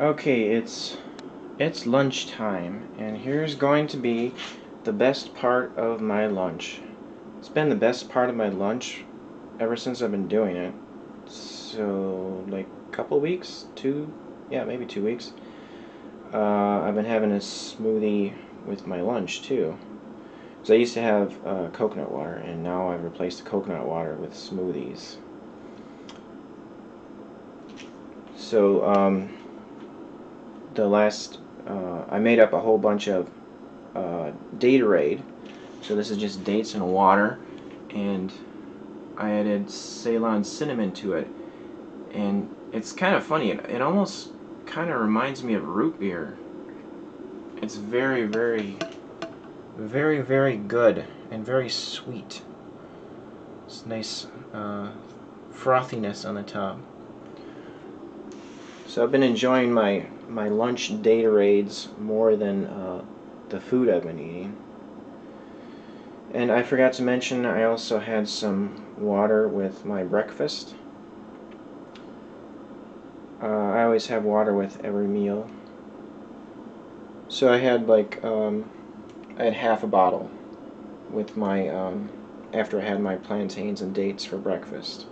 Okay, it's it's lunchtime, and here's going to be the best part of my lunch. It's been the best part of my lunch ever since I've been doing it. So, like a couple weeks, two, yeah, maybe two weeks. Uh, I've been having a smoothie with my lunch too. So I used to have uh, coconut water, and now I've replaced the coconut water with smoothies. So, um, the last, uh, I made up a whole bunch of uh, Daterade. So this is just dates and water, and I added Ceylon cinnamon to it. And it's kind of funny, it, it almost kind of reminds me of root beer. It's very, very, very, very good and very sweet. It's nice uh, frothiness on the top. So I've been enjoying my my lunch Daterades more than uh, the food I've been eating. And I forgot to mention I also had some water with my breakfast. Uh, I always have water with every meal. So I had like um, I had half a bottle with my um, after I had my plantains and dates for breakfast.